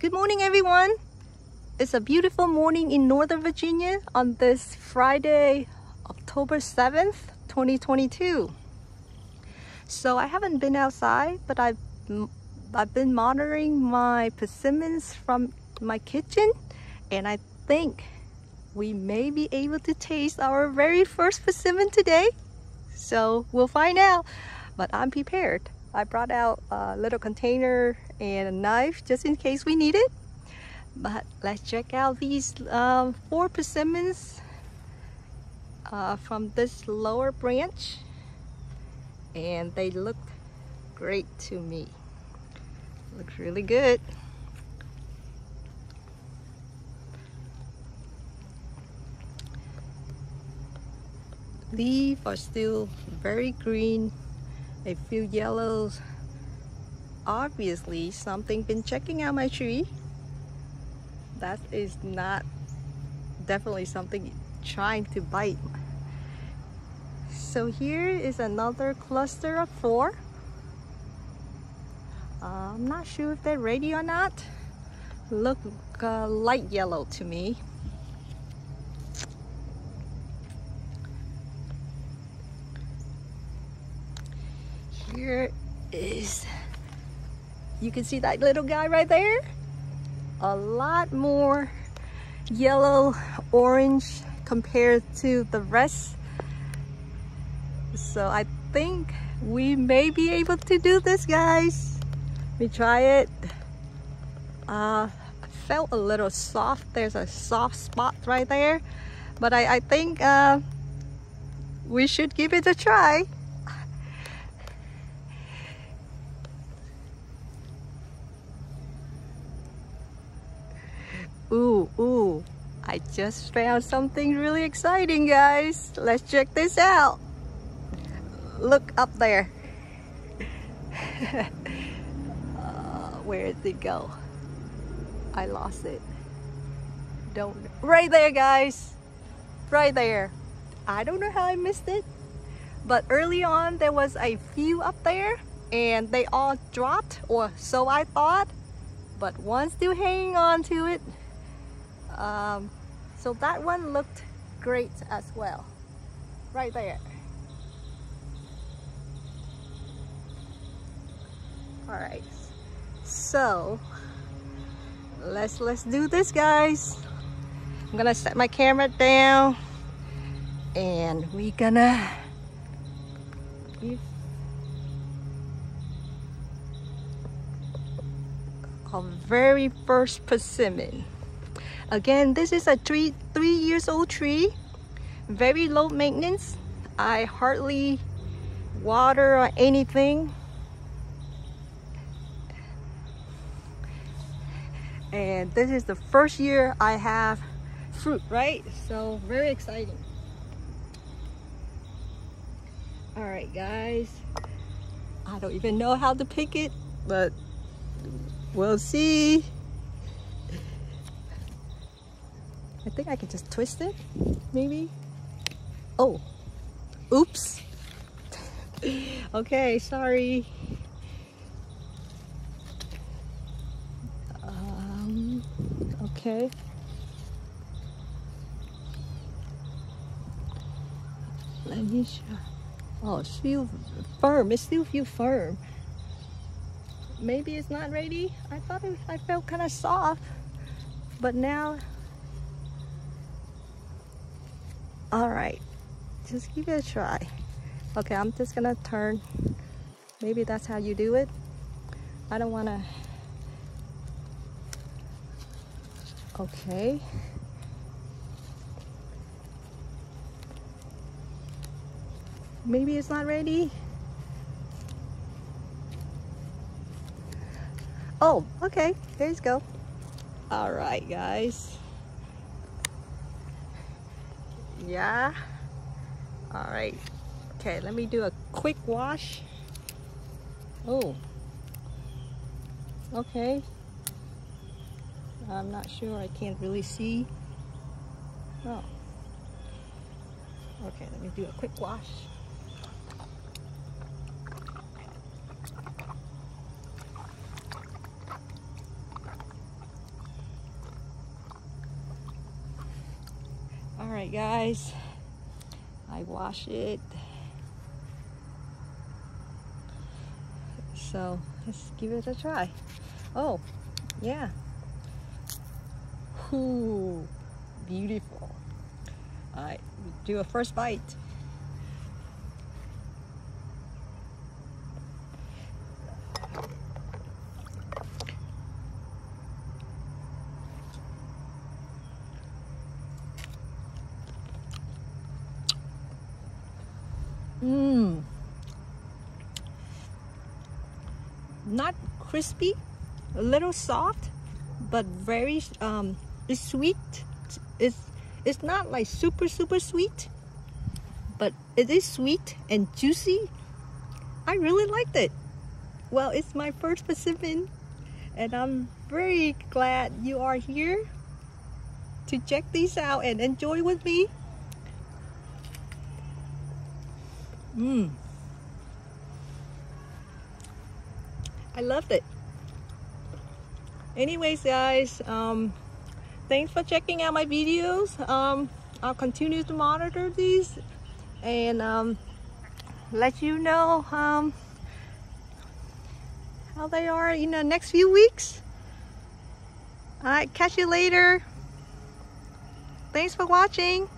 Good morning, everyone. It's a beautiful morning in Northern Virginia on this Friday, October 7th, 2022. So I haven't been outside, but I've I've been monitoring my persimmons from my kitchen and I think we may be able to taste our very first persimmon today. So we'll find out, but I'm prepared. I brought out a little container and a knife just in case we need it. But let's check out these um, four persimmons uh, from this lower branch. And they look great to me. Looks really good. Leaves are still very green a few yellows. Obviously something been checking out my tree. That is not definitely something trying to bite. So here is another cluster of four. Uh, I'm not sure if they're ready or not. Look uh, light yellow to me here is you can see that little guy right there? A lot more yellow orange compared to the rest. So I think we may be able to do this guys. We try it. Uh, felt a little soft. There's a soft spot right there. But I, I think uh, we should give it a try Ooh, ooh, I just found something really exciting, guys. Let's check this out. Look up there. uh, where did it go? I lost it. Don't, right there, guys. Right there. I don't know how I missed it. But early on, there was a few up there and they all dropped, or so I thought. But one still hanging on to it. Um, so that one looked great as well, right there. All right, so let's let's do this, guys. I'm gonna set my camera down, and we're gonna give our very first persimmon. Again, this is a three, three years old tree, very low maintenance. I hardly water or anything. And this is the first year I have fruit, right? So very exciting. All right, guys. I don't even know how to pick it, but we'll see. I think I can just twist it, maybe. Oh, oops. okay, sorry. Um, okay. Let me show. Oh, it's still firm. It still feels firm. Maybe it's not ready. I thought it, I felt kind of soft, but now all right. Just give it a try. Okay i'm just gonna turn. Maybe that's how you do it. I don't want to okay. Maybe it's not ready. Oh okay. There you go. All right guys yeah? All right okay let me do a quick wash. Oh. Okay. I'm not sure. I can't really see. Oh. Okay let me do a quick wash right, guys. I wash it. So let's give it a try. Oh, yeah. Ooh, beautiful. All right, do a first bite. Mmm. Not crispy, a little soft, but very um, sweet. It's, it's not like super, super sweet, but it is sweet and juicy. I really liked it. Well, it's my first Pacific, and I'm very glad you are here to check these out and enjoy with me. Mmm. I loved it. Anyways, guys, um, thanks for checking out my videos. Um, I'll continue to monitor these and um, let you know um, how they are in the next few weeks. All right, catch you later. Thanks for watching.